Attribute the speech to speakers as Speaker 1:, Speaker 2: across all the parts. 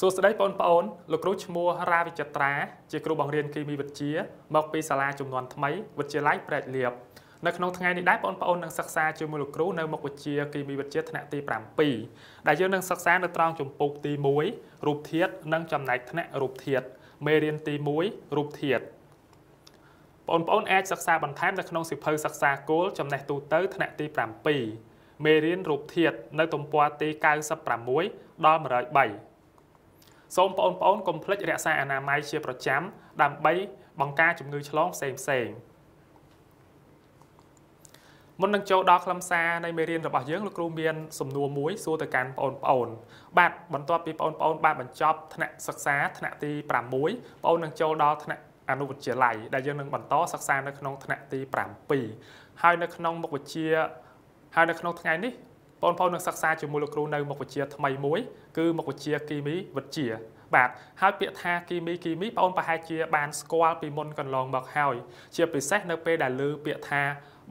Speaker 1: សួស្តីបងប្អូនលោកគ្រូឈ្មោះរាវិចិត្រាជាគ្រូបង្រៀនគីមីវិទ្យាមកពីសាលាចំនួនថ្មីវិទ្យាល័យប្រែកលៀបនៅក្នុងថ្ងៃនេះដែរបងប្អូននឹងសិក្សាជាមួយលោកគ្រូនៅមុខវិជ្ជាគីមីវិទ្យាថ្នាក់ទី7ដែលយើងនឹងសិក្សានៅត្រង់ជំពូកទី1រូបធាតុនិងចំណែកថ្នាក់រូបធាតុមេរៀនទី1រូបធាតុបងប្អូនអាចសិក្សាបន្ថែមនៅក្នុងសិភៅសិក្សាគោលចំណេះទូទៅថ្នាក់ទី7មេរៀនរូបធាតុនៅទំព័រទី96ដល់103 សូមបងប្អូនកុំភ្លេចរក្សាអនាម័យជាប្រចាំដើម្បីបង្ការជំងឺឆ្លងផ្សេងផ្សេងមុននឹងចូលដល់ខ្លឹមសារនៃមេរៀនរបស់យើងលោកគ្រូមានសំណួរមួយសួរទៅកាន់បងប្អូនបាទបន្ទាប់ពីបងប្អូនបានបញ្ចប់ថ្នាក់សិក្សាថ្នាក់ទី6បងប្អូននឹងចូលដល់ថ្នាក់អនុវិទ្យាល័យដែលយើងនឹងបន្តសិក្សានៅក្នុងថ្នាក់ទី7ហើយនៅក្នុងមុខវិជ្ជាហើយនៅក្នុងថ្ងៃនេះ បងប្អូននឹងសិក្សាជាមួយលោកគ្រូនៅមុខវិជ្ជាថ្មីមួយគឺមុខវិជ្ជាគីមីវិទ្យាបាទហើយពាក្យថាគីមីគីមីបងប្អូនប្រហែលជាបានស្គាល់ពីមុនកន្លងមកហើយជាពិសេសនៅពេលដែលលើពាក្យថា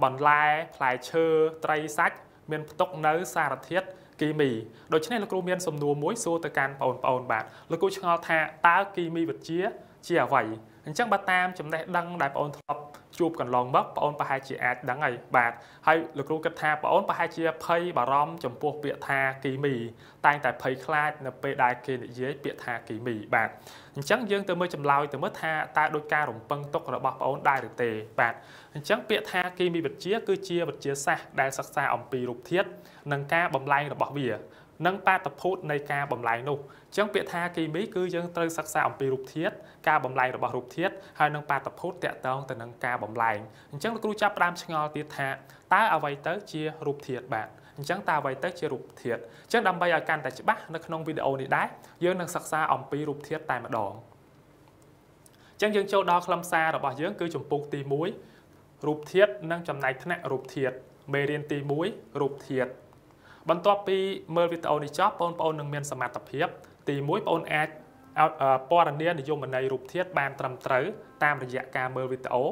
Speaker 1: បន្លែផ្លែឈើត្រីសាច់មានផ្ទុកនៅសារធាតុគីមីដូច្នេះលោកគ្រូមានសំណួរមួយសួរទៅកាន់បងប្អូនបាទលោកគ្រូឆ្ងល់ថាតើគីមីវិទ្យាជាអ្វី អញ្ចឹងបើតាមចំណេះដឹងដែលបងប្អូនធ្លាប់ជួបកន្លងមកបងអូនប្រហែលជាអាចដឹងហើយបាទហើយលោកគ្រូគិតថាបងអូនប្រហែលជាភ័យបារម្ភចំពោះពាក្យថាគីមី តែងតែភ័យខ្លាចនៅពេលដែលគេនិយាយពាក្យថាគីមីបាទអញ្ចឹងយើងទៅមើលចម្លើយទៅមើលថាតើដោយការរំពឹងទុករបស់បងអូនដែរឬទេបាទអញ្ចឹងពាក្យថាគីមីវិទ្យាគឺជាវិទ្យាសាស្ត្រដែលសិក្សាអំពីរូបធាតុនិងការបំលែងរបស់វា និងបាតុភូតនៃការបំលែងនោះអញ្ចឹងពាក្យថាគីមីគឺយើងត្រូវសិក្សាអំពីរូបធាតុការបំលែងរបស់រូបធាតុហើយនិងបាតុភូតតកតងទៅនឹងការបំលែងអញ្ចឹងលោកគ្រូចាប់ផ្ដើមឆ្ងល់ទៀតថាតើអ្វីទៅជារូបធាតុបាទអញ្ចឹងតើអ្វីទៅជារូបធាតុអញ្ចឹងដើម្បីឲ្យកាន់តែច្បាស់នៅក្នុងវីដេអូនេះដែរយើងនឹងសិក្សាអំពីរូបធាតុតែម្ដងអញ្ចឹងយើងចូលដល់ខ្លឹមសាររបស់យើងគឺចម្ពោះទី1រូបធាតុនិងចំណែកថ្នាក់រូបធាតុមេរៀនទី1រូបធាតុ បន្ទាប់ពីមើលវីដេអូនេះចប់បងប្អូននឹងមានសមត្ថភាព ទី1បងប្អូនអាចព័ត៌មាននិយមន័យរូបធាតុបានត្រឹមត្រូវតាមរយៈការមើលវីដេអូ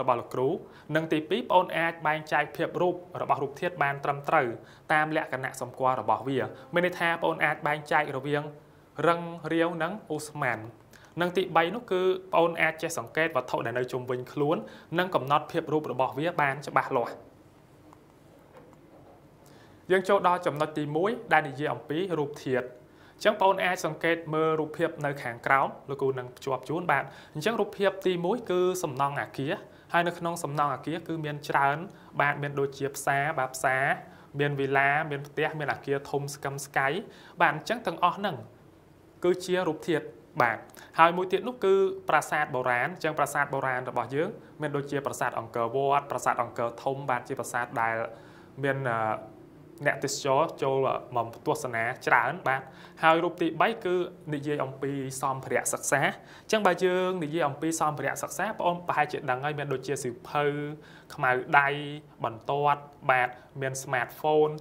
Speaker 1: របស់លោកគ្រូនិងទី2បងប្អូនអាចបែងចែកភាពរូបរបស់រូបធាតុបានត្រឹមត្រូវតាមលក្ខណៈសម្គាល់របស់វាមានន័យថាបងប្អូនអាចបែងចែករវាងរឹងរាវនិងអូស្មាននិងទី3នោះគឺបងប្អូនអាចចេះសង្កេតវត្ថុដែលនៅជុំវិញខ្លួននិងកំណត់ភាពរូបរបស់វាបានច្បាស់លាស់ យើងចូលដល់ចំណុចទី1ដែលនិយាយអំពីរូបធាតុអញ្ចឹងបងប្អូនអាចសង្កេតមើលរូបភាពនៅខាងក្រោមលោកគ្រូនឹងភ្ជាប់ជូនបាទអញ្ចឹងរូបភាពទី1គឺសំណង់អាគារហើយនៅក្នុងសំណង់អាគារគឺមានច្រើន បាទមានដូចជាផ្សារបាទផ្សារមានវិឡាមានផ្ទះមានអាគារធំស្កឹមស្កៃបាទអញ្ចឹងទាំងអស់ហ្នឹងគឺជារូបធាតុបាទហើយមួយទៀតនោះគឺប្រាសាទបុរាណអញ្ចឹងប្រាសាទបុរាណរបស់យើងមានដូចជាប្រាសាទអង្គរវត្តប្រាសាទអង្គរធំបាទជាប្រាសាទដែលមាន អ្នកទេសចរចូលមកទស្សនាច្រើនបាទហើយរូបទី3គឺនិយាយអំពីសម្ភារៈសិក្សាអញ្ចឹងបើយើងនិយាយអំពីសម្ភារៈសិក្សាបងប្អូនប្រហែលជាដឹងហើយមានដូចជាសិភៅខ្មៅដៃបន្ទាត់បាទមាន smartphone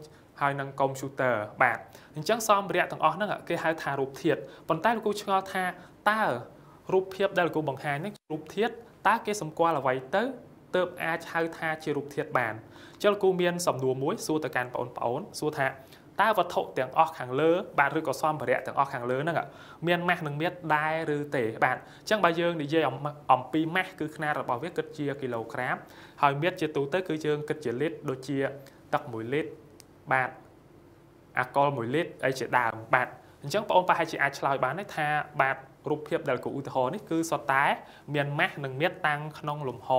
Speaker 1: ហើយនឹងកុំព្យូទ័របាទអញ្ចឹងសម្ភារៈទាំងអស់ហ្នឹងគេហៅថារូបធាតុប៉ុន្តែលោកគ្រូឆ្ងល់ថាតើរូបភាពដែលលោកគ្រូបង្ហាញនេះរូបធាតុតើគេសម្គាល់អ្វីទៅ ទើបអាចហៅថាជារូបធាតុបានចលគូមានសំណួរមួយសួរទៅកាន់បងប្អូនសួរថាតើវត្ថុទាំងអស់ខាងលើបាទឬក៏សម្ភារៈទាំងអស់ខាងលើហ្នឹងមានម៉ាស់និងមាត្រដែរឬទេបាទអញ្ចឹងបើយើងនិយាយអំពីម៉ាស់គឺຂະຫນាតរបស់វាគិតជាគីឡូក្រាមហើយមាត្រជាទូទៅគឺយើងគិតជាលីត្រដូចជាទឹក1លីត្របាទអាកុល1លីត្រអីជាដើមបាទអញ្ចឹងបងប្អូនប្រហែលជាអាចឆ្លើយបានទេថាបាទរូបភាពដែលគូឧទាហរណ៍នេះគឺសុទ្ធតែមានម៉ាស់និងមាត្រតាំងក្នុងលំហ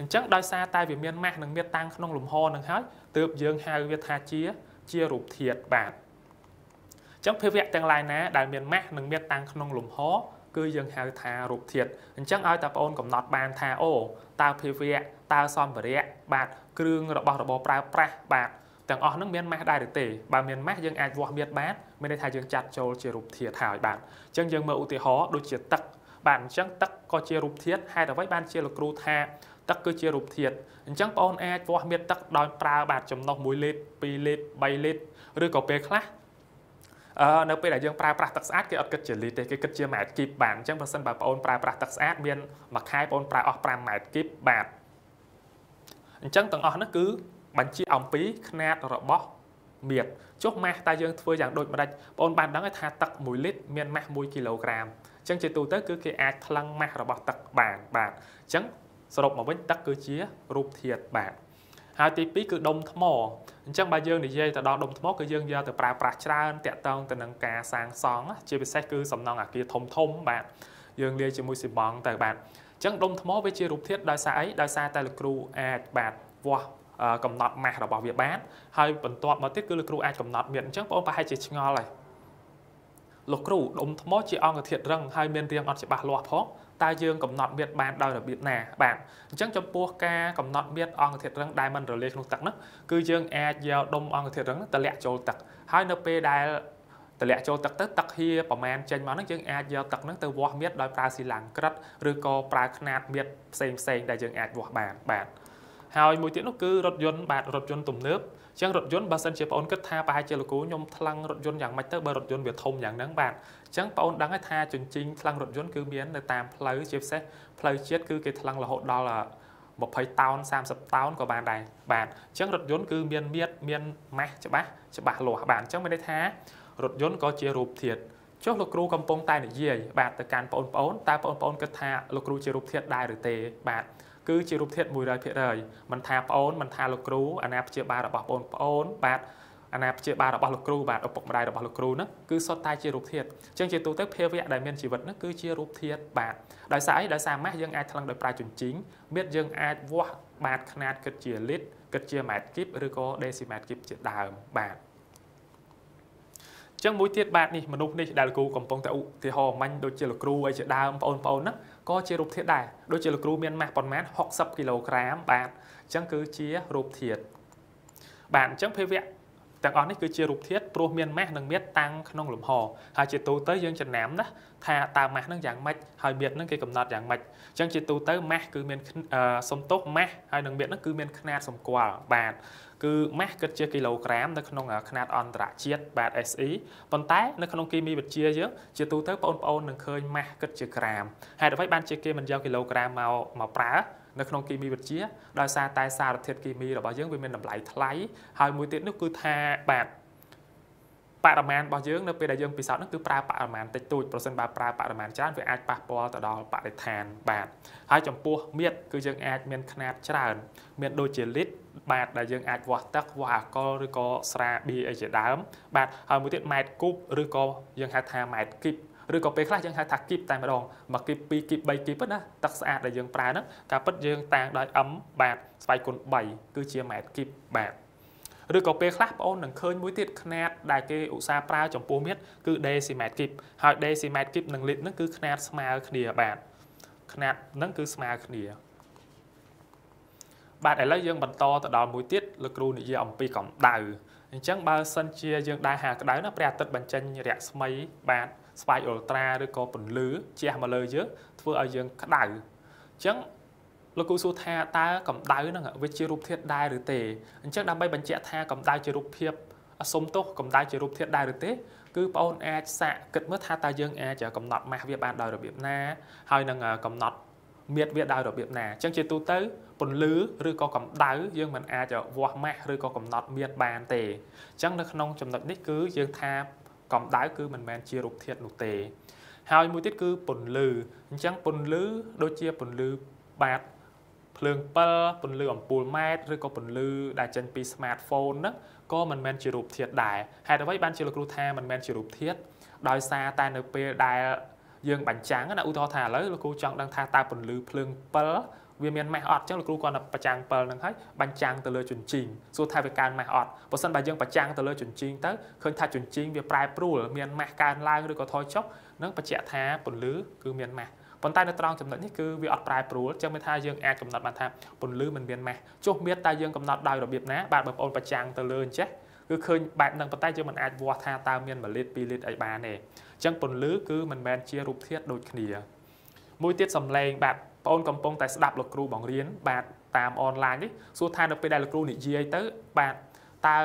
Speaker 1: អញ្ចឹងដោយសារតែវាមានម៉ាស់និងមាត្រតាំងក្នុងលំហនឹងហើយទើបយើងហៅវាថាជា ជារូបធាតុបាទអញ្ចឹងភាវៈទាំងឡាយណាដែលមានម៉ាស់និងមាត្រតាំងក្នុងលំហគឺយើងហៅថារូបធាតុអញ្ចឹងឲ្យតាបងអូនកំណត់បានថាអូតើភាវៈតើសម្ភារៈបាទគ្រឿងរបស់របរប្រើប្រាស់បាទទាំងអស់ហ្នឹងមានម៉ាស់ដែរឬទេបើមានម៉ាស់យើងអាចវាស់មាត្របានមានន័យថាយើងចាត់ចូលជារូបធាតុហើយបាទអញ្ចឹងយើងមើលឧទាហរណ៍ដូចជាទឹកបាទអញ្ចឹងទឹកក៏ជារូបធាតុហេតុអ្វីបានជាលោកគ្រូថា ទឹកគឺជារូបធាតុអញ្ចឹងបងអូនអាចវាស់មាត្រទឹកដោយប្រើបាទចំណុះ1លីត្រ2លីត្រ3លីត្រឬក៏ពេលខ្លះអឺនៅពេលដែលយើងប្រើប្រាស់ទឹកស្អាតគេអត់គិតជាលីត្រទេគេគិតជាម៉ែត្រគីបបាទអញ្ចឹងប្រសិនបើបងអូនប្រើប្រាស់ទឹកស្អាតមានមួយខែបងអូនប្រើអស់5ម៉ែត្រគីបបាទអញ្ចឹងទាំងអស់នោះគឺបញ្ជាអំពីຂະណាតរបស់មៀតចុះម៉ាស់តែយើងធ្វើយ៉ាងដូចម្ដេចបងបានដឹងថាទឹក1លីត្រមានម៉ាស់1គីឡូក្រាមអញ្ចឹងជាទូទៅគឺគេអាចថ្លឹងម៉ាស់របស់ទឹកបានបាទអញ្ចឹង សរុបមកវិញទឹកគឺជារូបធាតុបាទហើយទី2គឺដុំថ្មអញ្ចឹងបើយើងនិយាយទៅដល់ដុំថ្មគឺយើងយកទៅប្រើប្រាស់ច្រើនតាក់ទងទៅនឹងការសាងសង់ជាពិសេសគឺសំណង់អាគារធំធំបាទយើងលាយជាមួយស៊ីម៉ងទៅបាទអញ្ចឹងដុំថ្មវាជារូបធាតុដោយសារអីដោយសារតែលោកគ្រូអាចបាទវាស់កំណត់ម៉ាស់របស់វាបានហើយបន្ទាប់មកទៀតគឺលោកគ្រូអាចកំណត់មានអញ្ចឹងបងប្រហែលជាឆ្ងល់ហើយលោកគ្រូដុំថ្មជាអង្គធាតុរឹងហើយមានរាងអត់ច្បាស់លាស់ផង តើយើងកំណត់មាត្របានដោយរបៀបណាបាទអញ្ចឹងចំពោះការកំណត់មាត្រអង្គធាតុរឹងដែលមិនរលាយក្នុងទឹកនោះគឺយើងអាចយកដុំអង្គធាតុរឹងតម្លាក់ចូលទឹកហើយនៅពេលដែលតម្លាក់ចូលទឹកទៅទឹកហៀប្រមាណចេញមកហ្នឹងយើងអាចយកទឹកហ្នឹងទៅវាស់មាត្រដោយប្រើស៊ីឡាំងក្រិតឬក៏ប្រើខ្នាតមាត្រផ្សេងផ្សេងដែលយើងអាចវាស់បានបាទហើយមួយទៀតនោះគឺរថយន្តបាទរថយន្តទំនើបអញ្ចឹងរថយន្តបើសិនជាបងអូនគិតថាប្រហែលជាលោកគ្រូខ្ញុំថ្លឹងរថយន្តយ៉ាងម៉េចទៅបើរថយន្តវាធំយ៉ាងហ្នឹងបាទអញ្ចឹងបងអូនដឹងថាជញ្ជីងថ្លឹងរថយន្តគឺមាននៅតាមផ្លូវជាពិសេសផ្លូវជាតិគឺគេថ្លឹងរហូតដល់20តោន30តោនក៏បានដែរបាទអញ្ចឹងរថយន្តគឺមានមៀតមានម៉ាស់ច្បាស់ច្បាស់លាស់បាទអញ្ចឹងមានន័យថារថយន្តក៏ជារូបធាតុចុះលោកគ្រូកំពុងតែនិយាយបាទទៅកាន់បងប្អូនតើបងប្អូនគិតថាលោកគ្រូជារូបធាតុដែរឬទេបាទ គឺជារូបធាតុ100%មិនថាប្អូនមិនថាលោកគ្រូអាណាព្យាបាលរបស់បងប្អូនបាទអាណាព្យាបាលរបស់លោកគ្រូបាទឪពុកម្ដាយរបស់លោកគ្រូហ្នឹងគឺសុទ្ធតែជារូបធាតុអញ្ចឹងជាទូទៅភាវៈដែលមានជីវិតហ្នឹងគឺជារូបធាតុបាទដោយសារអីដោយសារម៉ាស់យើងអាចថ្លឹងដោយប្រើជញ្ជីងមៀតយើងអាចវាស់បាទຂະຫນាតគិតជាលីត្រគិតជាម៉ែត្រគីបឬក៏ដេស៊ីម៉ែត្រគីបជាដើមបាទចឹងមួយទៀតបាទនេះមនុស្សនេះដែលលោកគ្រូកំពុងតែឧទាហរណ៍មាញ់ដូចជាលោកគ្រូអីជាដើមបងប្អូនហ្នឹង ក៏ជារូបធាតុដែរដូចជាលោកគ្រូមានម៉ាស់ប៉ុន្មាន60គីឡូក្រាមបាទអញ្ចឹងគឺជារូបធាតុបាទអញ្ចឹងភាវៈ ទាំងអស់នេះគឺជារូបធាតុព្រោះមានម៉ាស់និងមៀតតាំងក្នុងលំហហើយជាទូទៅយើងចំណាំណាថាតើម៉ាស់នឹងយ៉ាងម៉េចហើយមៀតនឹងគេកំណត់យ៉ាងម៉េចអញ្ចឹងជាទូទៅម៉ាស់គឺមានសំទុះម៉ាស់ហើយនិងមៀតនឹងគឺមានຂະຫນាតសម្គាល់បាទគឺម៉ាស់គិតជាគីឡូក្រាមនៅក្នុងຂະຫນាតអន្តរជាតិបាទ SE ប៉ុន្តែនៅក្នុងគីមីវិទ្យាយើងជាទូទៅបងប្អូននឹងឃើញម៉ាស់គិតជាក្រាមហេតុអ្វីបានជាគេមិនយកគីឡូក្រាមមកមកប្រើ នៅក្នុងគីមីវិទ្យាដោយសារតែសារធាតុគីមីរបស់យើងវាមានតម្លៃថ្លៃហើយមួយទៀតនោះគឺថាបាទបរិមាណរបស់យើងនៅពេលដែលយើងពិសោធន៍នោះគឺប្រើបរិមាណតិចតួចប្រសិនបើប្រើបរិមាណច្រើនវាអាចប៉ះពាល់ទៅដល់បរិស្ថានបាទហើយចំពោះមៀតគឺយើងអាចមានຂະຫນាតច្រើន មានដូចជាលីត្របាទដែលយើងអាចវាស់ទឹកវាស់អាល់កុលឬក៏ស្រាប៊ីអីជាដើមបាទហើយមួយទៀតម៉ែត្រគូបឬក៏យើងហៅថាម៉ែត្រគីប ឬក៏ពេលខ្លះយើងហៅថាគីបតែម្ដងមកគីប2គីប3គីបណាទឹកស្អាតដែលយើងប្រើហ្នឹងការពិតយើងតាំងដោយ m បាទស្វ័យគុណ3គឺជាម៉ែត្រគីបបាទឬក៏ពេលខ្លះបងអូននឹងឃើញមួយទៀតຂະຫນាតដែលគេឧស្សាហ៍ប្រើចំពោះមៀតគឺ decimeter kip ហើយ decimeter kip និង lit ហ្នឹងគឺຂະຫນាតស្មើគ្នាបាទຂະຫນាតហ្នឹងគឺស្មើគ្នាបាទឥឡូវយើងបន្តទៅដល់មួយទៀតលោកគ្រូនិយាយអំពីកម្ដៅអញ្ចឹងបើសិនជាយើងដើរហាក្ដៅណាព្រះអាទិត្យបញ្ចេញរស្មីបាទ ស្វាយអ៊ុលត្រាឬក៏ពន្លឺជះមកលើយើងធ្វើឲ្យយើងក្ដៅអញ្ចឹងលោកគ្រូសួរថាតើកម្ដៅហ្នឹងវាជារូបធាតុដែរឬទេអញ្ចឹងដើម្បីបញ្ជាក់ថាកម្ដៅជារូបភាពសុំទោសកម្ដៅជារូបធាតុដែរឬទេគឺបងអូនអាចសាកគិតមើលថាតើយើងអាចកំណត់ម៉ាស់វាបានដោយរបៀបណាហើយនឹងកំណត់មៀតវាដោយរបៀបណាអញ្ចឹងជាទូទៅពន្លឺឬក៏កម្ដៅយើងមិនអាចវាស់ម៉ាស់ឬក៏កំណត់មៀតបានទេអញ្ចឹងនៅក្នុងចំណុចនេះគឺយើងថា កម្ដៅគឺមិនមែនជារូបធាតុនោះទេ ហើយមួយទៀតគឺពន្លឺអញ្ចឹងពន្លឺដូចជាពន្លឺបាតភ្លើងពិលពន្លឺអំពូលម៉ែត្រឬក៏ពន្លឺដែលចេញពី smartphone ហ្នឹងក៏មិនមែនជារូបធាតុដែរហេតុអ្វីបានជាលោកគ្រូថាមិនមែនជារូបធាតុដោយសារតែនៅពេលដែលយើងបញ្ចាំងណាឧទាហរណ៍ថាឥឡូវលោកគ្រូចង់ដឹងថាតើពន្លឺភ្លើងពិល វាមានម៉ាស់អត់អញ្ចឹងលោកគ្រូគាត់បញ្ចាំង7ហ្នឹងហើយបញ្ចាំងទៅលើជញ្ជីងសួរថាវាកើនម៉ាស់អត់បើសិនបើយើងបញ្ចាំងទៅលើជញ្ជីងទៅឃើញថាជញ្ជីងវាប្រែប្រួលមានម៉ាស់កើនឡើងឬក៏ថយចុះនឹងបញ្ជាក់ថាពន្លឺគឺមានម៉ាស់ប៉ុន្តែនៅត្រង់ចំណុចនេះគឺវាអត់ប្រែប្រួលចឹងមានថាយើងអាចកំណត់បានថាពន្លឺមិនមានម៉ាស់ចុះមានតែយើងកំណត់ដោយរបៀបណាបាទបងប្អូនបញ្ចាំងទៅលើអញ្ចេះគឺឃើញបែបហ្នឹងប៉ុន្តែយើងមិនអាចវាស់ថាតើមាន1លីត្រ2លីត្រអីបានទេអញ្ចឹងពន្លឺគឺមិនមែនជារូបធាតុដូចគ្នា មួយទៀតសំឡេងបាទ បងកំពុងតែស្ដាប់លោកគ្រូបង្រៀនបាទតាមអនឡាញនេះសួរថានៅពេលដែលលោកគ្រូនិយាយទៅបាទតើ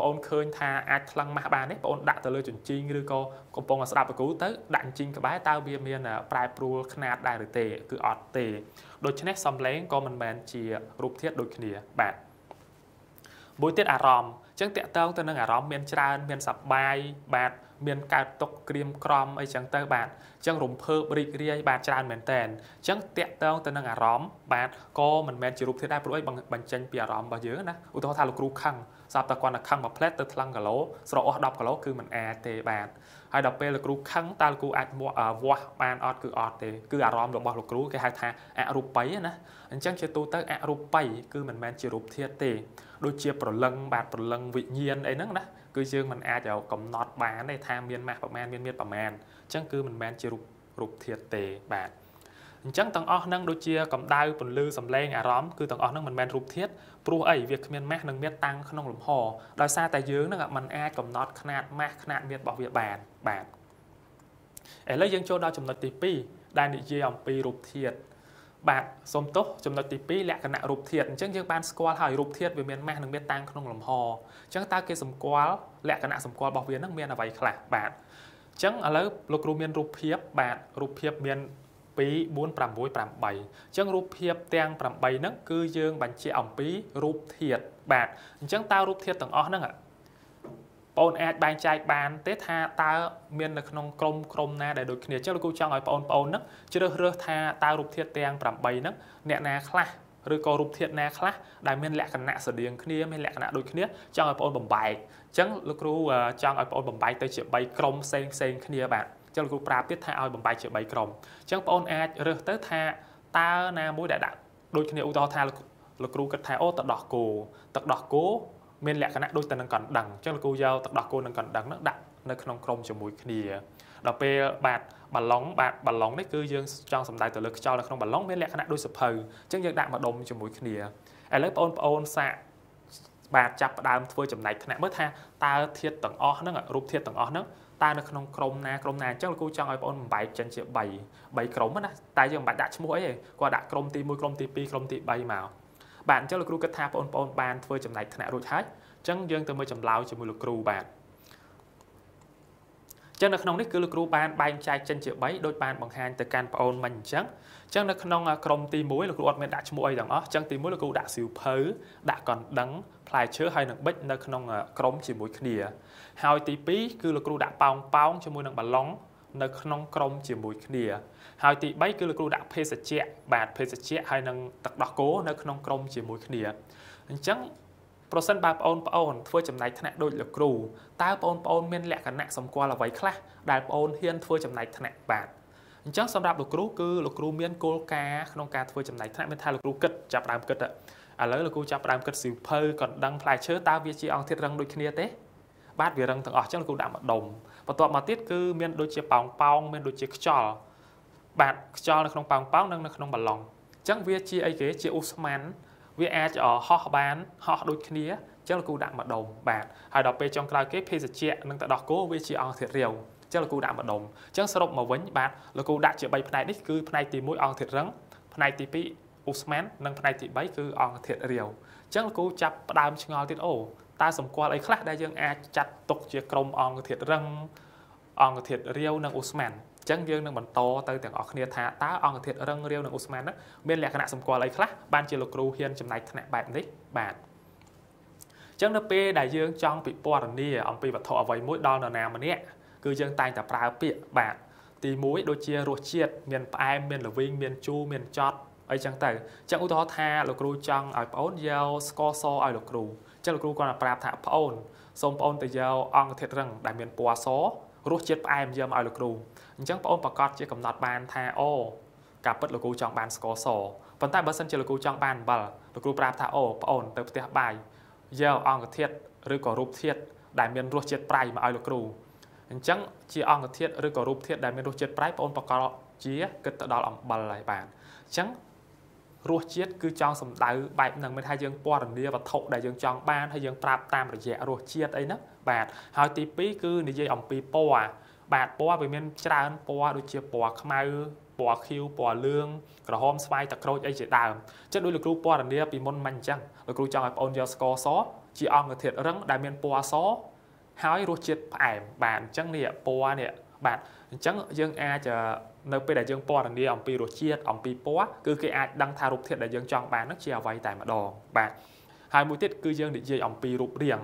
Speaker 1: បងឃើញថាអាចថ្លឹងម៉ាស់បានទេបងដាក់ទៅលើជញ្ជីងឬក៏កំពុងស្ដាប់លោកគ្រូទៅដាក់ជញ្ជីងក្បែរតើវាមានប្រែប្រួលຂະຫນាតដែរឬទេគឺអត់ទេដូច្នេះសំឡេងក៏មិនមែនជារូបធាតុដូចគ្នាបាទមួយទៀតអារម្មណ៍ ចឹងតកតងទៅនឹងអារម្មណ៍មានច្រើនមានសប្បាយបាទ មានកើតទុកក្រៀមក្រំអីចឹងទៅបាទចឹងរំភើបរីករាយបាទច្រើនមែនតែនចឹងតកតងទៅនឹងអារម្មណ៍បាទក៏មិនមែនជារូបធាតុដែរព្រោះអីបញ្ចេញពីអារម្មណ៍របស់យើងណាឧទាហរណ៍ថាលោកគ្រូខឹងស្រាប់តែគាត់តែខឹងមួយផ្លែតទៅថ្លឹងគីឡូស្រកអស់10គីឡូគឺមិនអាចទេបាទហើយដល់ពេលលោកគ្រូខឹងតើលោកគ្រូអាចវាស់បានអត់គឺអត់ទេគឺអារម្មណ៍របស់លោកគ្រូគេហៅថាអរូបិយណាអញ្ចឹងជាទូទៅអរូបិយគឺមិនមែនជារូបធាតុទេដូចជាប្រលឹងបាទប្រលឹងវិញ្ញាណអីហ្នឹងណា គឺយើងមិនអាចកំណត់បានទេថាមានម៉ាស់ប្រមាណមានមានប្រមាណអញ្ចឹងគឺមិនមែនជារូបរូបធាតុទេបាទអញ្ចឹងទាំងអស់ហ្នឹងដូចជាកម្ដៅពន្លឺសម្លេងអារម្មណ៍គឺទាំងអស់ហ្នឹងមិនមែនរូបធាតុព្រោះអីវាគ្មានម៉ាស់និងមានតាំងក្នុងលំហដោយសារតែយើងហ្នឹងมันអាចកំណត់ຂະຫນាតម៉ាស់ຂະຫນាតមានរបស់វាបានបាទឥឡូវយើងចូលដល់ចំណុចទី2ដែលនិយាយអំពីរូបធាតុ បាទសូមទោសចំណុចទី2លក្ខណៈរូបធាតុអញ្ចឹងយើងបានស្គាល់ហើយរូបធាតុវាមានម៉ាស់និងមានតាំងក្នុងលំហអញ្ចឹងតើគេសម្គាល់លក្ខណៈសម្គាល់របស់វានឹងមានអ្វីខ្លះបាទអញ្ចឹងឥឡូវលោកគ្រូមានរូបភាពបាទរូបភាពមាន2 4 6 8អញ្ចឹងរូបភាពទាំង8ហ្នឹងគឺយើងបញ្ជាក់អំពីរូបធាតុបាទអញ្ចឹងតើរូបធាតុទាំងអស់ហ្នឹង បងអាចបែងចែកបានទេថាតើមាននៅក្នុងក្រុមក្រុមណាដែលដូចគ្នាអញ្ចឹងលោកគ្រូចង់ឲ្យបងប្អូនហ្នឹងជ្រើសរើសថាតើរូបធាតុទាំង8ហ្នឹងអ្នកណាខ្លះឬក៏រូបធាតុណាខ្លះដែលមានលក្ខណៈស្រដៀងគ្នាមានលក្ខណៈដូចគ្នាចង់ឲ្យបងប្អូនបំបែកអញ្ចឹងលោកគ្រូចង់ឲ្យបងប្អូនបំបែកទៅជា3ក្រុមផ្សេងផ្សេងគ្នាបាទចឹងលោកគ្រូប្រាប់ទៀតថាឲ្យបំបែកជា3ក្រុមអញ្ចឹងបងអូនអាចរើសទៅថាតើណាមួយដែលដាក់ដូចគ្នាឧទាហរណ៍ថាលោកគ្រូគិតថាអូទឹកដោះគោទឹកដោះគោ មានលក្ខណៈដូចទៅនឹងកណ្ដឹងអញ្ចឹងលោកគ្រូយកទឹកដោះគោនិងកណ្ដឹងហ្នឹងដាក់នៅក្នុងក្រុមជាមួយគ្នាដល់ពេលបាទបាឡុងបាទបាឡុងនេះគឺយើងចង់សំដៅទៅលើខ្យល់នៅក្នុងបាឡុងមានលក្ខណៈដូចសភៅអញ្ចឹងយើងដាក់មកដុំជាមួយគ្នាឥឡូវបងប្អូនសាកបាទចាប់ផ្ដើមធ្វើចំណែកថ្នាក់មើលថាតើធាតុទាំងអស់ហ្នឹងរូបធាតុទាំងអស់ហ្នឹងតើនៅក្នុងក្រុមណាក្រុមណាអញ្ចឹងលោកគ្រូចង់ឲ្យបងប្អូនបំបែកចិនជា3 3ក្រុមណាតែយើងមិនបាច់ដាក់ឈ្មោះអីទេគាត់ដាក់ក្រុមទី1ក្រុមទី2ក្រុមទី3មក បាទអញ្ចឹងលោកគ្រូគិតថាបងប្អូនបានធ្វើចំណែកថ្នាក់រួចហើយអញ្ចឹងយើងទៅមើលចម្លើយជាមួយលោកគ្រូបាទចឹងនៅក្នុងនេះគឺលោកគ្រូបានបែងចែកចិនជា3ដោយបានបង្ហាញទៅកាន់បងអូនមិញអញ្ចឹងអញ្ចឹងនៅក្នុងក្រុមទី1លោកគ្រូអត់មានដាក់ឈ្មោះអីទាំងអស់អញ្ចឹងទី1លោកគ្រូដាក់សៀវភៅដាក់កណ្ដឹងផ្លែឈើហើយនឹងប៊ិចនៅក្នុងក្រុមជាមួយគ្នាហើយទី2គឺលោកគ្រូដាក់ប៉ោងប៉ោងជាមួយនឹងបាឡុង នៅក្នុងក្រុមជាមួយគ្នាហើយទី3គឺលោកគ្រូដាក់ភេសជ្ជៈបាទភេសជ្ជៈហើយនឹងទឹកដោះគោនៅក្នុងក្រុមជាមួយគ្នាអញ្ចឹងប្រសិនបើបងប្អូនប្អូនធ្វើចំណែកថ្នាក់ដូចលោកគ្រូតើបងប្អូនមានលក្ខណៈសម្គាល់អ្វីខ្លះដែលបងប្អូនហ៊ានធ្វើចំណែកថ្នាក់បាទអញ្ចឹងសម្រាប់លោកគ្រូគឺលោកគ្រូមានគោលការណ៍ក្នុងការធ្វើចំណែកថ្នាក់មានថាលោកគ្រូគិតចាប់ដើមគិតឥឡូវលោកគ្រូចាប់ដើមគិតស៊ីវភៅក៏ដឹងផ្លែឈើតើវាជាអង្គធាតុរឹងដូចគ្នាទេ បាទវារឹងទាំងអស់អញ្ចឹងលោកគ្រូដាក់មកដុំបន្ទាប់មកទៀតគឺមានដូចជាប៉ោងប៉ោងមានដូចជាខ្យល់បាទខ្យល់នៅក្នុងប៉ោងប៉ោងនិងនៅក្នុងបាឡុងអញ្ចឹងវាជាអីគេជាអ៊ូស្មានវាអាចហោះបានហោះដូចគ្នាអញ្ចឹងលោកគ្រូដាក់មកដុំបាទហើយដល់ពេលចុងក្រោយគេភេសជ្ជៈនិងទឹកដោះគោវាជាអង្គធាតុរាវអញ្ចឹងលោកគ្រូដាក់មកដុំអញ្ចឹងសរុបមកវិញបាទលោកគ្រូដាក់ជា3ផ្នែកនេះគឺផ្នែកទី1អង្គធាតុរឹងផ្នែកទី2អ៊ូស្មាននិងផ្នែកទី3គឺអង្គធាតុរាវអញ្ចឹងលោកគ្រូចាប់ផ្ដើមឆ្ងល់ទៀតអូ តើសម្គាល់អីខ្លះដែលយើងអាចចាត់ទុកជាក្រុមអង្គធាតុរឹងអង្គធាតុរាវនិងអ៊ូស្មានចឹងយើងនឹងបន្តទៅទាំងអស់គ្នាថាតើអង្គធាតុរឹងរាវនិងអ៊ូស្មានហ្នឹងមានលក្ខណៈសម្គាល់អីខ្លះបានជាលោកគ្រូហ៊ានចំណាយថ្នាក់បែបនេះបាទចឹងនៅពេលដែលយើងចង់ពិពណ៌នាអំពីវត្ថុអ្វីមួយដល់នរណាម្នាក់គឺយើងតែងតែប្រើពាក្យបាទទី1ដូចជារសជាតិមានផ្អែមមានល្វីងមានជូរមានចត់អីចឹងទៅចឹងឧទាហរណ៍ថាលោកគ្រូចង់ឲ្យប្អូនយកស្ករសឲ្យលោកគ្រូ ចឹងលោកគ្រូគាត់ប្រាប់ថាប្អូនសូមប្អូនទៅយកអង្គធាតុរឹងដែលមានពណ៌សរសជាតិផ្អែមយកមកឲ្យលោកគ្រូអញ្ចឹងបងប្អូនប្រកាសជាកំណត់បានថាអូការពិតលោកគ្រូចង់បានស្ករសប៉ុន្តែបើសិនជាលោកគ្រូចង់បានអំបិលលោកគ្រូប្រាប់ថាអូប្អូនទៅផ្ទះបាយយកអង្គធាតុឬក៏រូបធាតុដែលមានរសជាតិប្រៃមកឲ្យលោកគ្រូអញ្ចឹងជាអង្គធាតុឬក៏រូបធាតុដែលមានរសជាតិប្រៃបងប្អូនប្រកបជាគិតទៅដល់អំបិលហើយបាទអញ្ចឹង រសជាតិគឺចង់សម្ដៅបែបហ្នឹងមិនថាយើងពណ៌នាវត្ថុដែលយើងចង់បានហើយយើងប្រាប់តាមរយៈរសជាតិអីហ្នឹងបាទហើយទី2គឺនិយាយអំពីពណ៌បាទពណ៌វាមានច្រើនពណ៌ដូចជាពណ៌ខ្មៅពណ៌ខៀវពណ៌លឿងក្រហមស្វាយទឹកក្រូចអីជាដើមចឹងដូចលោកគ្រូពណ៌នាពីមុនមិញអញ្ចឹងលោកគ្រូចង់ឲ្យបងអូនយកស្ករសជាអង្គធាតុរឹងដែលមានពណ៌សហើយរសជាតិផ្អែមបាទអញ្ចឹងនេះពណ៌នេះបាទអញ្ចឹងយើងអាច នៅពេលដែលយើងពណ៌នាអំពីរសជាតិអំពីពណ៌គឺគេអាចដឹងថារូបធាតុដែលយើងចង់បាននោះជាអ្វីតែម្ដងបាទហើយមួយទៀតគឺយើងនិយាយអំពីរូបរាង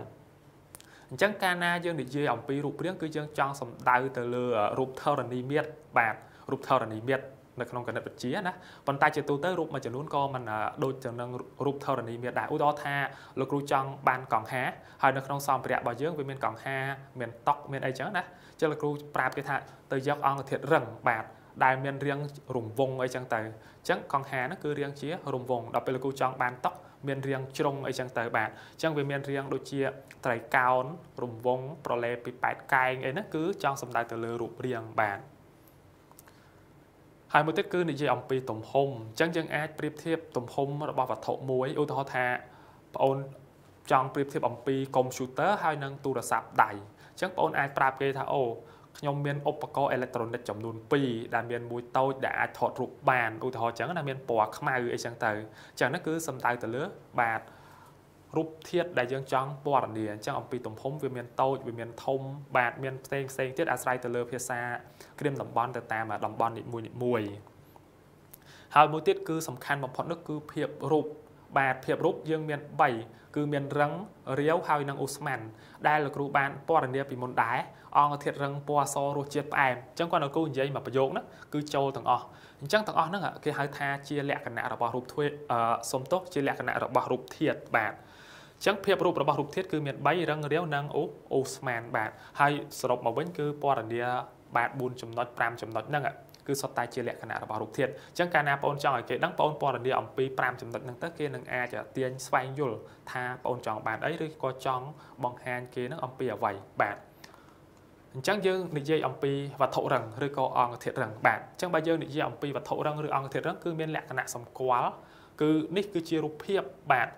Speaker 1: អញ្ចឹងកាលណាយើងនិយាយអំពីរូបរាងគឺយើងចង់សំដៅទៅលើរូបធរណីមាត្របាទរូបធរណីមាត្រនៅក្នុងគណិតវិទ្យាណាប៉ុន្តែជាទូទៅរូបមួយចំនួនក៏មិនដូចទៅនឹងរូបធរណីមាត្រដែរឧទាហរណ៍ថាលោកគ្រូចង់បានកង្ហាហើយនៅក្នុងសម្ភារៈរបស់យើងវាមានកង្ហាមានតុកមានអីចឹងណាចឹងលោកគ្រូប្រាប់គេថាទៅយកអង្គធាតុរឹងបាទ ដែលមានរាងរង្វង់អីចឹងទៅអញ្ចឹងកង្ហាហ្នឹងគឺរាងជារង្វង់ដល់ពេលលោកគ្រូចង់បានតុកមានរាងជ្រុងអីចឹងទៅបាទអញ្ចឹងវាមានរាងដូចជាត្រីកោណរង្វង់ប្រឡេពីប៉ែតកែងអីហ្នឹងគឺចង់សំដៅទៅលើរូបរាងបាទហើយមួយទៀតគឺនិយាយអំពីទំហំអញ្ចឹងយើងអាចប្រៀបធៀបទំហំរបស់វត្ថុមួយឧទាហរណ៍ថាបងអូនចង់ប្រៀបធៀបអំពីកុំព្យូទ័រហើយនឹងទូរស័ព្ទដៃអញ្ចឹងបងអូនអាចប្រាប់គេថាអូ ខ្ញុំមានឧបករណ៍អេឡិចត្រូនិកចំនួន2ដែលមានមួយតូចដែលអាចថតរូបបានឧទាហរណ៍អញ្ចឹងណាមានពណ៌ខ្មៅអីចឹងទៅអញ្ចឹងហ្នឹងគឺសំដៅទៅលើបាទរូបធាតុដែលយើងចង់ពណ៌នាអញ្ចឹងអំពីទំហំវាមានតូចវាមានធំបាទមានផ្សេងផ្សេងទៀតអាស្រ័យទៅលើភាសាគ្រាមតំបន់ទៅតាមតំបន់នីមួយនីមួយហើយមួយទៀតគឺសំខាន់បំផុតនោះគឺភាពរូប បាទភាពរូបយើងមាន3គឺមានរឹងរាវហើយនិងអូស្មានដែលលោកគ្រូបានពណ៌នាពីមុនដែរអង្គធាតុរឹងពណ៌សរសជាតិផ្អែមអញ្ចឹងគាត់លោកគ្រូនិយាយមកប្រយោគហ្នឹងគឺចូលទាំងអស់អញ្ចឹងទាំងអស់ហ្នឹងគេហៅថាជាលក្ខណៈរបស់រូបធាតុសុំទោសជាលក្ខណៈរបស់រូបធាតុបាទចឹងភាពរូបរបស់រូបធាតុគឺមាន3រឹងរាវនិងអូអូស្មានបាទហើយសរុបមកវិញគឺពណ៌នាបាទ4ចំណុច5ចំណុចហ្នឹង គឺសុទ្ធតែជាលក្ខណៈរបស់រូបធាតុអញ្ចឹងកាលណាបងចង់ឲ្យគេដឹងបងពណ៌នាអំពី5ចំណុចហ្នឹងទៅគេនឹងអាចទាញស្វែងយល់ថាបងចង់បានអីឬក៏ចង់បង្ហាញគេនឹងអំពីអ្វីបាទអញ្ចឹងយើងនិយាយអំពីវត្ថុរឹងឬក៏អង្គធាតុរឹងបាទអញ្ចឹងបើយើងនិយាយអំពីវត្ថុរឹងឬអង្គធាតុរឹងគឺមានលក្ខណៈសម្គាល់គឺនេះគឺជារូបភាពបាទ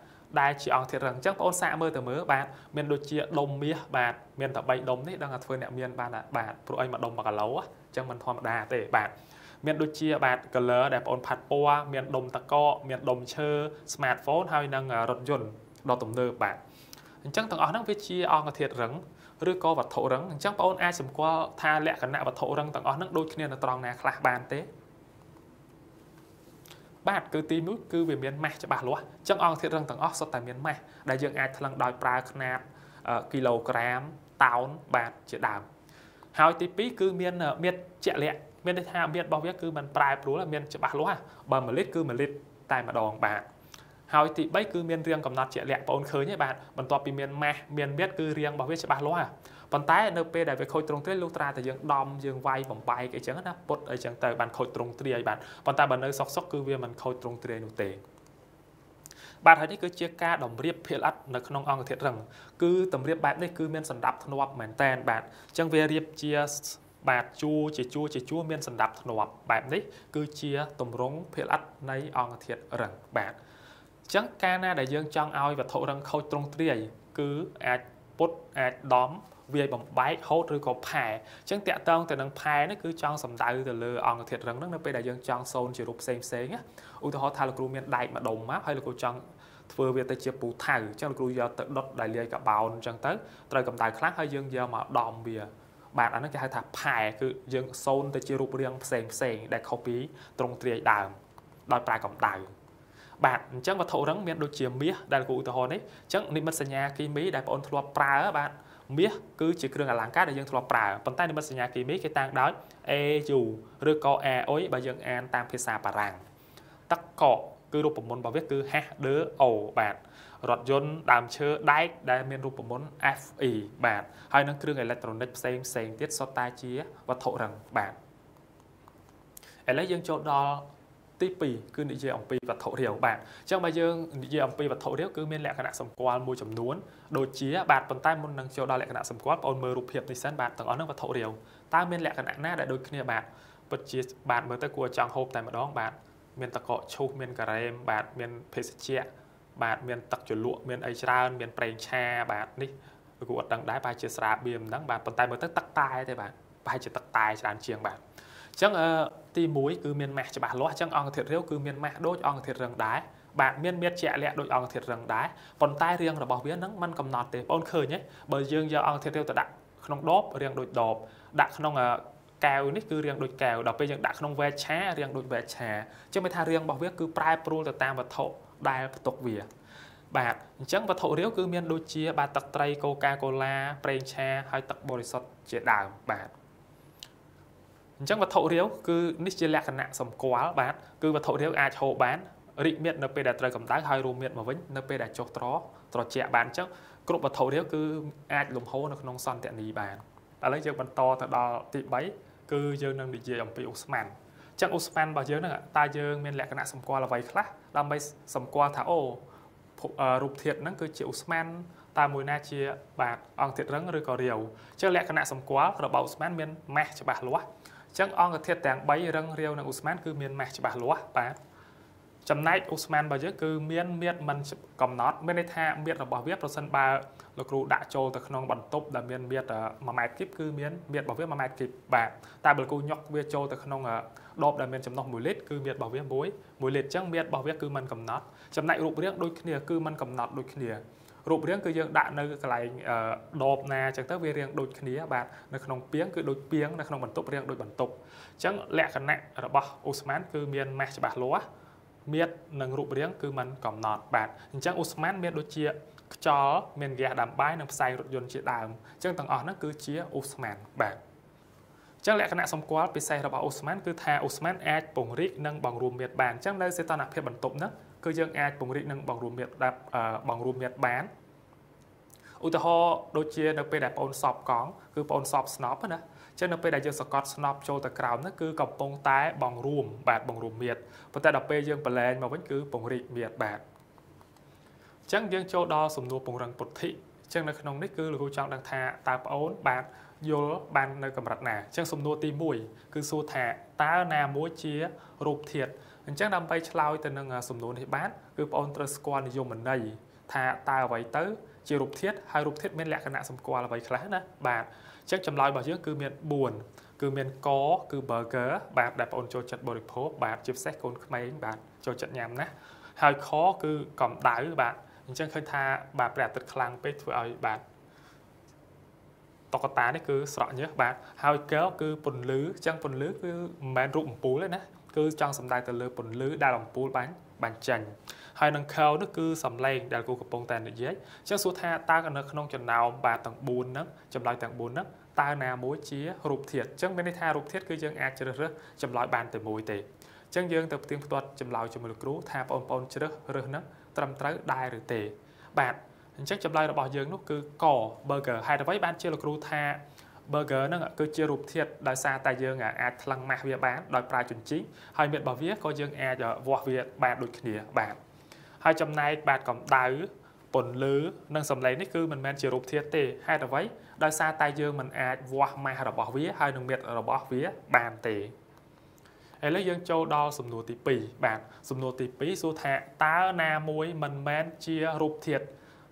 Speaker 1: ដែលជាអង្គធាតុរឹងអញ្ចឹងបងអូនសាកមើលទៅមើលបាទមានដូចជាដុំមាសបាទមានតែ3ដុំនេះដឹងថាធ្វើអ្នកមានបានបាទព្រោះអីមួយដុំ1គីឡូអញ្ចឹងមិនធម្មតាទេបាទមានដូចជាបាទ color ដែលបងអូនផាត់ពណ៌មានដុំតកកមានដុំឈើ smartphone ហើយនិងរថយន្តដ៏ទំនើបបាទអញ្ចឹងទាំងអស់ហ្នឹងវាជាអង្គធាតុរឹងឬក៏វត្ថុរឹងអញ្ចឹងបងអូនអាចសម្គាល់ថាលក្ខណៈវត្ថុរឹងទាំងអស់ហ្នឹងដូចគ្នានៅត្រង់ណាខ្លះបានទេ បាទគឺទីនោះគឺវាមានម៉ាស់ច្បាស់លាស់អញ្ចឹងអង្គធាតុរឹងទាំងអស់សុទ្ធតែមានម៉ាស់ដែលយើងអាចថ្លឹងដោយប្រើຂណាតគីឡូក្រាមតោនបាទជាដើមហើយទី2គឺមានមាត្រជាក់លាក់មានន័យថាមាត្ររបស់វាគឺมันប្រែប្រួលមានច្បាស់លាស់បើ1លីត្រគឺ1លីត្រតែម្ដងបាទហើយទី3គឺមានរៀងកំណត់ជាក់លាក់បងអូនឃើញទេបាទបន្ទាប់ពីមានម៉ាស់មានមាត្រគឺរៀងរបស់វាច្បាស់លាស់ ប៉ុន្តែនៅពេលដែលវាខូចត្រង់ទ្រាយលុះត្រាតែយើងដំយើងវាយបំបែកអីចឹងណាពុតអីចឹងទៅបានខូចត្រង់ទ្រាយបាទប៉ុន្តែបើនៅសុកសុកគឺវាមិនខូចត្រង់ទ្រាយនោះទេបាទហើយនេះគឺជាការតម្រៀបភាគល្អិតនៅក្នុងអង្គធាតុរឹងគឺតម្រៀបបែបនេះគឺមានសម្ដាប់ធ្នាប់មែនតែនបាទអញ្ចឹងវារៀបជាបាទជួរជាជួរជាជួរមានសម្ដាប់ធ្នាប់បែបនេះគឺជាតម្រង់ភាគល្អិតនៃអង្គធាតុរឹងបាទអញ្ចឹងកាលណាដែលយើងចង់ឲ្យវត្ថុរឹងខូចត្រង់ទ្រាយគឺអាចពុតអាចដំ វាយបំបែកហូតឬក៏ផែអញ្ចឹងតាក់ទងទៅនឹងផែនេះគឺចង់សំដៅទៅលើអង្គធាតុរឹងហ្នឹងនៅពេលដែលយើងចង់សូនជារូបផ្សេងផ្សេងឧទាហរណ៍ថាលោកគ្រូមានដែកម្ដុំមកហើយលោកគ្រូចង់ធ្វើវាទៅជាពូថៅអញ្ចឹងលោកគ្រូយកទៅដុតដែលលាយកបោនអញ្ចឹងទៅត្រូវកម្ដៅខ្លាំងហើយយើងយកមកដំវាបាទអាហ្នឹងគេហៅថាផែគឺយើងសូនទៅជារូបរាងផ្សេងផ្សេងដែលខុសពីទ្រង់ទ្រាយដើមដោយប្រើកម្ដៅបាទអញ្ចឹងវត្ថុរឹងមានដូចជាមាសដែលគូឧទាហរណ៍នេះអញ្ចឹងនិមិត្តសញ្ញាគីមីដែលបងអូនធ្លាប់ប្រើបាទ មាសគឺជាគ្រឿងអលង្ការដែលយើងធ្លាប់ប្រើប៉ុន្តែនិមិត្តសញ្ញាគីមីគេតាំងដោយ AU ឬក៏ AOI បើយើងអានតាមភាសាបារាំងទឹកកកគឺរូបមន្តរបស់វាគឺ H2O បាទរថយន្តដើមឈើដែកដែលមានរូបមន្ត Fe បាទហើយនឹងគ្រឿងអេឡិចត្រូនិកផ្សេងផ្សេងទៀតសុទ្ធតែជាវត្ថុរឹងបាទឥឡូវយើងចូលដល់ ទី2គឺនិយាយអំពីវត្ថុរាវបាទអញ្ចឹងបើយើងនិយាយអំពីវត្ថុរាវគឺមានលក្ខណៈសម្គាល់មួយចំនួនដូចជាបាទប៉ុន្តែមុននឹងចូលដល់លក្ខណៈសម្គាល់បងមើលរូបភាពនេះសិនបាទទាំងអស់ហ្នឹងវត្ថុរាវតើមានលក្ខណៈណាដែលដូចគ្នាបាទពិតជាបាទមើលទៅគួរចង់ហូបតែម្ដងបាទមានតកកឈូសមានការ៉េមបាទមានភេសជ្ជៈបាទមានទឹកជ្រលក់មានអីច្រើនមានប្រេងឆាបាទនេះគួរអត់ដឹងដែរប្រហែលជាស្រាបៀរមិនដឹងបាទប៉ុន្តែមើលទៅទឹកតែទេបាទប្រហែលជាទឹកតែច្រើនជាងបាទអញ្ចឹង ទី1គឺមានម៉ាស់ច្បាស់លាស់អញ្ចឹងអង្គធាតុរាវគឺមានម៉ាស់ដូចអង្គធាតុរឹងដែរបាទមានមាត្រជាក់លាក់ដូចអង្គធាតុរឹងដែរប៉ុន្តែរាងរបស់វានឹងมันកំណត់ទេបងឃើញទេបើយើងយកអង្គធាតុរាវទៅដាក់ក្នុងដបរាងដូចដបដាក់ក្នុងកែវនេះគឺរាងដូចកែវដល់ពេលយើងដាក់ក្នុងវែកឆារាងដូចវែកឆាអញ្ចឹងមានថារាងរបស់វាគឺប្រែប្រួលទៅតាមវត្ថុដែលផ្ទុកវាបាទអញ្ចឹងវត្ថុរាវគឺមានដូចជា បាទទឹកត្រីកូកាកូឡាប្រេងឆាហើយទឹកបរិសុទ្ធជាដើមបាទ អញ្ចឹងវត្ថុរាវគឺនេះជាលក្ខណៈសម្គាល់បាទគឺវត្ថុរាវអាចហូបបានរីកមាឌនៅពេលដែលត្រូវកម្ដៅហើយរួមមាឌមកវិញនៅពេលដែលចុះត្រត្រជាក់បានអញ្ចឹងគ្រប់វត្ថុរាវគឺអាចលំហូរនៅក្នុងសន្ទនីបានឥឡូវយើងបន្តទៅដល់ទី3គឺយើងនឹងនិយាយអំពីអូស្មန်អញ្ចឹងអូស្មန်របស់យើងហ្នឹងតើយើងមានលក្ខណៈសម្គាល់អ្វីខ្លះដើម្បីសម្គាល់ថាអូរូបធាតុហ្នឹងគឺជាអូស្មန်តើមួយណាជាបាទអង្គធាតុរឹងឬក៏រាវអញ្ចឹងលក្ខណៈសម្គាល់របស់អូស្មန်មានម៉ាស់ច្បាស់លាស់ អញ្ចឹងអង្គធាតុទាំង3រឹងរាវនិងអូស្មန်គឺមានម៉ាស់ច្បាស់លាស់បាទចំណែកអូស្មန်របស់យើងគឺមានមៀតមិនកំណត់មានន័យថាមៀតរបស់វាប្រសិនបើលោកគ្រូដាក់ចូលទៅក្នុងបន្ទប់ដែលមានមៀត1ម៉ែត្រគីបគឺមានមៀតរបស់វា1ម៉ែត្រគីបបាទតែបើលោកគ្រូញុកវាចូលទៅក្នុងដបដែលមានចំណុះ1លីត្រគឺមៀតរបស់វា1 1លីត្រអញ្ចឹងមៀតរបស់វាគឺមិនកំណត់ចំណែករូបរាងដូចគ្នាគឺមិនកំណត់ដូចគ្នា រូបរាងគឺយើងដាក់នៅកន្លែងដបណាអញ្ចឹងទៅវារាងដូចគ្នាបាទនៅក្នុងពីងគឺដូចពីងនៅក្នុងបន្ទប់រាងដូចបន្ទប់អញ្ចឹងលក្ខណៈរបស់អូស្មានគឺមានម៉ាស់ច្បាស់លាស់មៀតនិងរូបរាងគឺมันកំណត់បាទអញ្ចឹងអូស្មានមានដូចជាខ្យល់មានហ្គាសដាំបាយនិងផ្សែងរថយន្តជាដើមអញ្ចឹងទាំងអស់ហ្នឹងគឺជាអូស្មានបាទចឹងលក្ខណៈសម្គាល់ពិសេសរបស់អូស្មានគឺថាអូស្មានអាចពង្រីកនិងបង្រួមមៀតបានអញ្ចឹងនៅសេតនភាពបន្ទប់ហ្នឹង គឺយើងអាចពង្រីកនិងបង្រួមមៀតដាក់បង្រួមមៀតបានឧទាហរណ៍ដូចជានៅពេលដែលបងអូនសពកង់គឺបងអូនសពស្នប់ណាចឹងនៅពេលដែលយើងសកត់ស្នប់ចូលទៅក្រោមនោះគឺកំពុងតែបងរួមបាទបងរួមមៀតប៉ុន្តែដល់ពេលយើងប្រឡែងមកវិញគឺពង្រីកមៀតបាទចឹងយើងចូលដល់សំណួរពង្រឹងពុទ្ធិចឹងនៅក្នុងនេះគឺលោកគ្រូចង់ដឹងថាតើប្អូនបាទយល់បាននៅកម្រិតណាចឹងសំណួរទី1គឺសួរថាតើណាមួយជារូបធាតុ អញ្ចឹងដើម្បីឆ្លើយទៅនឹងសំណួរនេះបានគឺបងអូនត្រូវស្គាល់និយមន័យថាតើអ្វីទៅជារូបធាតុហើយរូបធាតុមានលក្ខណៈសម្គាល់អ្វីខ្លះណាបាទអញ្ចឹងចម្លើយរបស់យើងគឺមាន4គឺមានកគឺ burger បាទដែលបងអូនចូលចិត្តបរិភោគបាទជាពិសេសកូនក្មេងបាទចូលចិត្តញ៉ាំណាហើយខគឺកម្ដៅបាទអញ្ចឹងឃើញថាបាទព្រះអាទិត្យខ្លាំងពេកធ្វើឲ្យបាទតុក្កតានេះគឺស្រក់ញើសបាទហើយកែវគឺពន្លឺអញ្ចឹងពន្លឺគឺមិនមែនរូបអំពូលទេណា គឺចង់សំដៅទៅលើពន្លឺដែលអំពូលបាញ់បាញ់ចាញ់ហើយនឹង call នោះគឺសំឡេងដែលគូកំពុងតែនិយាយអញ្ចឹងសួរថាតើនៅក្នុងចំណោមបាទទាំង4ហ្នឹងចម្លើយទាំង4ហ្នឹងតើណាមួយជារូបធាតុអញ្ចឹងមានន័យថារូបធាតុគឺយើងអាចជ្រើសរើសចម្លើយបានតែមួយទេអញ្ចឹងយើងទៅផ្ទៀងផ្ទាត់ចម្លើយជាមួយលោកគ្រូថាបងប្អូនជ្រើសរើសហ្នឹងត្រឹមត្រូវដែរឬទេបាទអញ្ចឹងចម្លើយរបស់យើងនោះគឺក burger ហេតុអ្វីបានជាលោកគ្រូថា burger ហ្នឹងគឺជារូបធាតុដោយសារតែយើងអាចថ្លឹងម៉ាស់វាបានដោយប្រើជញ្ជីងហើយមាត់របស់វាក៏យើងអាចវាស់វាបានដូចគ្នាបាទហើយចំណែកបាទកម្ដៅពន្លឺនិងសម្លេងនេះគឺមិនមែនជារូបធាតុទេហេតុអ្វីដោយសារតែយើងមិនអាចវាស់ម៉ាស់របស់វាហើយនឹងមាត់របស់វាបានទេឥឡូវយើងចូលដល់សំណួរទី2បាទសំណួរទី2សួរថាតើណាមួយមិនមែនជារូបធាតុ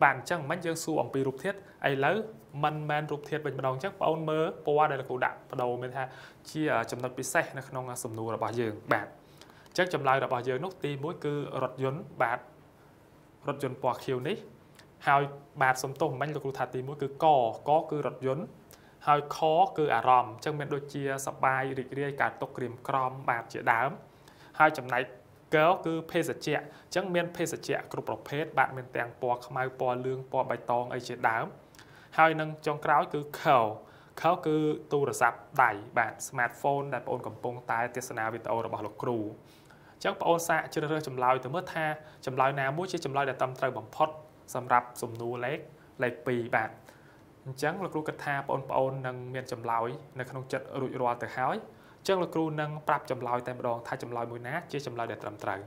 Speaker 1: បាទអញ្ចឹងមិនយើងសួរអំពីរូបធាតុឥឡូវមិនមែនរូបធាតុវិញម្ដងអញ្ចឹងបងអូនមើលពណ៌ដែលលោកគ្រូដាក់បដូរមានថាជាចំណុចពិសេសនៅក្នុងសំណួររបស់យើងបាទអញ្ចឹងចម្លើយរបស់យើងនោះទី1គឺរថយន្តបាទរថយន្តពណ៌ខៀវនេះហើយបាទសំទោសមិញលោកគ្រូថាទី1គឺកកគឺរថយន្តហើយខគឺអារម្មណ៍អញ្ចឹងមានដូចជាសបាយរីករាយការຕົកក្រៀមក្រំបាទជាដើមហើយចំណែក កែវគឺភេសជ្ជៈអញ្ចឹងមានភេសជ្ជៈគ្រប់ប្រភេទបាទមានទាំងពណ៌ខ្មៅពណ៌លឿងពណ៌បៃតងអីជាដើមហើយនឹងចុងក្រោយគឺខោខោគឺទូរស័ព្ទដៃបាទ smartphone ដែលបងប្អូនកំពុងតែទស្សនាវីដេអូរបស់លោកគ្រូចឹងបងអូនសាកជ្រើសរើសចម្លើយទៅមើលថាចម្លើយណាមួយជាចម្លើយដែលត្រឹមត្រូវបំផុតសម្រាប់សំណួរលេខលេខ2បាទអញ្ចឹងលោកគ្រូគិតថាបងប្អូននឹងមានចម្លើយនៅក្នុងចិត្តរួចរាល់ទៅហើយអញ្ចឹងលោកគ្រូនឹងប្រាប់ចម្លើយតែម្ដងថាចម្លើយមួយណាជាចម្លើយដែលត្រឹមត្រូវ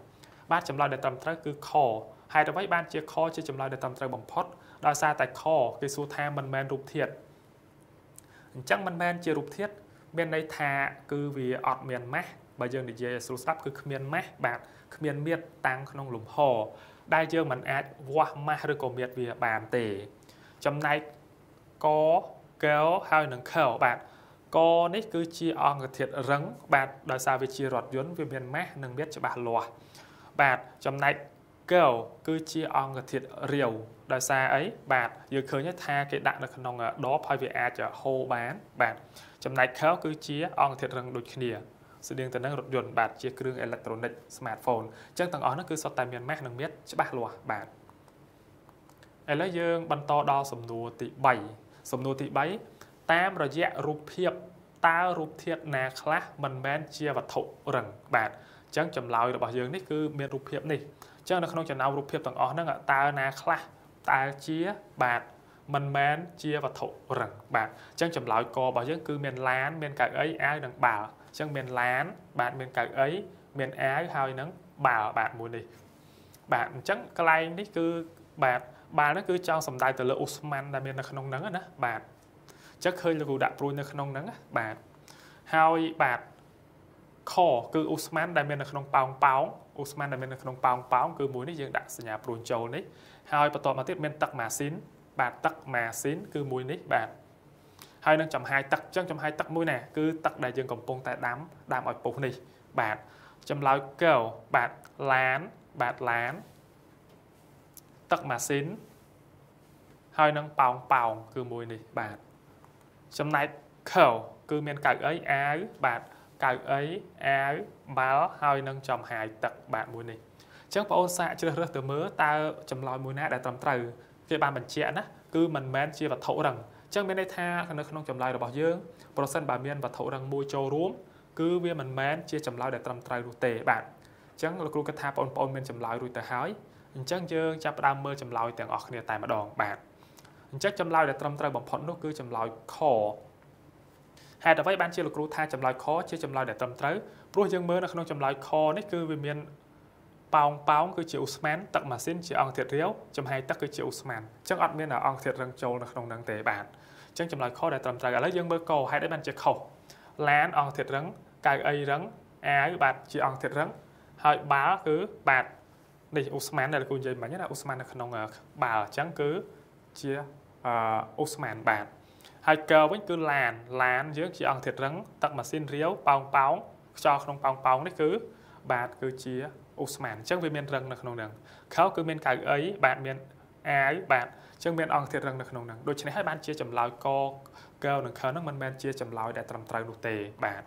Speaker 1: បាទចម្លើយដែលត្រឹមត្រូវគឺខហេតុអ្វីបានជាខជាចម្លើយដែលត្រឹមត្រូវបំផុតដោយសារតែខគេសួរថាមិនមែនរូបធាតុអញ្ចឹងមិនមែនជារូបធាតុមានន័យថាគឺវាអត់មានម៉ាស់បើយើងនិយាយឲ្យស្រួលស្ដាប់គឺគ្មានម៉ាស់បាទគ្មានមៀតតាំងក្នុងលំហដែលយើងមិនអាចវាស់ម៉ាស់ឬក៏មៀតវាបានទេ ចំណែកកកែវហើយនឹងខែវបាទ កនេះគឺជាអង្គធាតុរឹងបាទដោយសារវាជារថយន្តវាមានម៉ាស់និងមៀតច្បាស់លាស់បាទចំណែកកែវគឺជាអង្គធាតុរាវដោយសារអីបាទយើងឃើញថាគេដាក់នៅក្នុងដបហើយវាអាចហូរបានបាទចំណែកខែវគឺជាអង្គធាតុរឹងដូចគ្នាស្តៀងទៅនឹងរថយន្តបាទជាគ្រឿងអេឡិចត្រូនិក smartphone អញ្ចឹងទាំងអស់នោះគឺសុទ្ធតែមានម៉ាស់និងមៀតច្បាស់លាស់បាទឥឡូវយើងបន្តដល់សំណួរទី3សំណួរទី3 តាមរយៈរូបភាពតើរូបធាតុណាខ្លះមិនមែនជាវត្ថុរឹងបាទអញ្ចឹងចម្លើយរបស់យើងនេះគឺមានរូបភាពនេះអញ្ចឹងនៅក្នុងចំណោមរូបភាពទាំងអស់ហ្នឹងតើណាខ្លះតើជាបាទមិនមែនជាវត្ថុរឹងបាទអញ្ចឹងចម្លើយករបស់យើងគឺមានឡាន មានកៅអីអាវនិងបាល់អញ្ចឹងមានឡាន បាទមានកៅអីមានអាវហើយនឹងបាល់បាទមួយនេះបាទអញ្ចឹងកន្លែងនេះគឺបាទបាល់ហ្នឹងគឺចង់សំដៅទៅលើអូស្មန်ដែលមាននៅក្នុងហ្នឹងណាបាទ អញ្ចឹងឃើញលោកគ្រូដាក់ព្រួយនៅក្នុងហ្នឹងបាទហើយបាទខគឺអូស្មန်ដែលមាននៅក្នុងប៉ោងប៉ោងអូស្មန်ដែលមាននៅក្នុងប៉ោងប៉ោងគឺមួយនេះយើងដាក់សញ្ញាព្រួយចូលនេះហើយបន្តមកទៀតមានទឹកម៉ាស៊ីនបាទទឹកម៉ាស៊ីនគឺមួយនេះបាទហើយនឹងចំហាយទឹកអញ្ចឹងចំហាយទឹកមួយណាគឺទឹកដែលយើងកំពុងតែដាំដាំឲ្យពុះនេះបាទចម្លើយកៅបាទឡានបាទឡានទឹកម៉ាស៊ីនហើយនឹងប៉ោងប៉ោងគឺមួយនេះបាទ ចំណែកខៅគឺមានកៅអីអាវបាទកៅអីអាវបាល់ហើយនឹងចំហាយទឹកបាទមួយនេះអញ្ចឹងបងអូនសាកជ្រើសរើសទៅមើលតើចម្លើយមួយណាដែលត្រឹមត្រូវគេបានបញ្ជាក់ណាគឺមិនមែនជាវត្ថុរឹងអញ្ចឹងមានន័យថានៅក្នុងចម្លើយរបស់យើងប្រសិនបើមានវត្ថុរឹងមួយចូលរួមគឺវាមិនមែនជាចម្លើយដែលត្រឹមត្រូវនោះទេបាទអញ្ចឹងលោកគ្រូគិតថាបងប្អូនមានចម្លើយរួចទៅហើយអញ្ចឹងយើងចាប់ផ្ដើមមើលចម្លើយទាំងអស់គ្នាតែម្ដងបាទ អញ្ចឹងចម្លើយដែលត្រឹមត្រូវបំផុតនោះគឺចម្លើយខហេតុអ្វីបានជាលោកគ្រូថាចម្លើយខជាចម្លើយដែលត្រឹមត្រូវព្រោះយើងមើលនៅក្នុងចម្លើយខនេះគឺវាមានប៉ោងប៉ោងគឺជាអ៊ូស្មានទឹកម៉ាស៊ីនជាអង្គធាតុរាវចំហាយទឹកគឺជាអ៊ូស្មានអញ្ចឹងអត់មានអង្គធាតុរឹងចូលនៅក្នុងនឹងទេបាទអញ្ចឹងចម្លើយខដែលត្រឹមត្រូវឥឡូវយើងមើលកហេតុអីបានជាខុសឡានអង្គធាតុរឹងកៅអីរឹងអាវបាទជាអង្គធាតុរឹងហើយបាល់គឺបាទនេះអ៊ូស្មានដែលលោកគ្រូនិយាយមិញណាអ៊ូស្មាននៅក្នុងបាល់អញ្ចឹងគឺជា អ៊ូស្មានបាទហើយកវិញគឺឡានឡានយើងជាអង្គធាតុរឹងទឹកម៉ាស៊ីនរាវប៉ោងប៉ោងខ្យល់ក្នុងប៉ោងប៉ោងនេះគឺបាទគឺជាអូស្មានអញ្ចឹងវាមានរឹងនៅក្នុងហ្នឹងខោគឺមានកៅអីបាទមានអាវបាទអញ្ចឹងមានអង្គធាតុរឹងនៅក្នុងហ្នឹងដូច្នេះហើយបានជាចម្លើយកកនិងខហ្នឹងមិនមែនជាចម្លើយដែលត្រឹមត្រូវនោះទេបាទ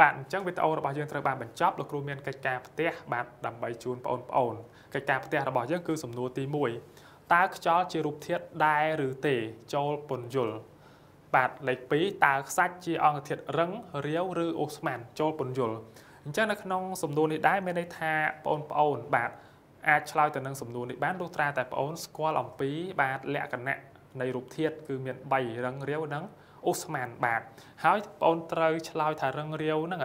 Speaker 1: បាទអញ្ចឹងវីដេអូរបស់យើងត្រូវបានបញ្ចប់លោកគ្រូមានកិច្ចការផ្ទះបាទដើម្បីជូនបងប្អូនកិច្ចការផ្ទះរបស់យើងគឺសំណួរទី1 តើខ្យល់ជារូបធាតុដែរឬទេ ចូលពន្យល់បាទលេខ2តើខ្សាច់ជាអង្គធាតុរឹងរាវឬអូស្មានចូលពន្យល់អញ្ចឹងនៅក្នុងសំណួរនេះដែរមានន័យថាបងប្អូនបាទអាចឆ្លើយទៅនឹងសំណួរនេះបានលុះត្រាតែបងអូនស្គាល់អំពី បាទលក្ខណៈនៃរូបធាតុគឺមាន3រឹងរាវនិងអូស្មានបាទហើយបងអូនត្រូវឆ្លើយថារឹងរាវហ្នឹង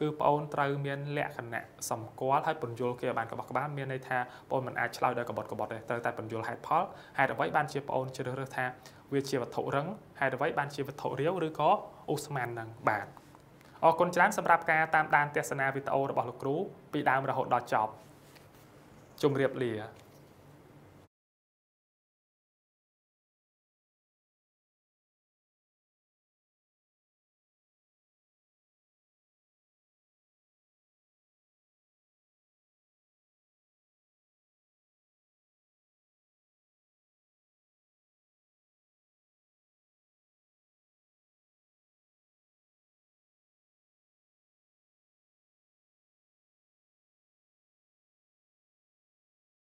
Speaker 1: គឺបងអូនត្រូវមានលក្ខណៈសម្គាល់ហើយពន្យល់គេឲ្យបានក្បោះក្បាលមានន័យថាបងអូនមិនអាចឆ្លើយដោយក្បត់ក្បត់ទេត្រូវតែពន្យល់ហេតុផលហេតុអ្វីបានជាបងអូនជ្រើសរើសថាវាជាវត្ថុរឹងហេតុអ្វីបានជាវត្ថុរាវឬក៏អូស្មានហ្នឹងបាទអរគុណច្រើនសម្រាប់ការតាមដានទស្សនាវីដេអូរបស់លោកគ្រូពីដើមរហូតដល់ចប់ជម្រាបលា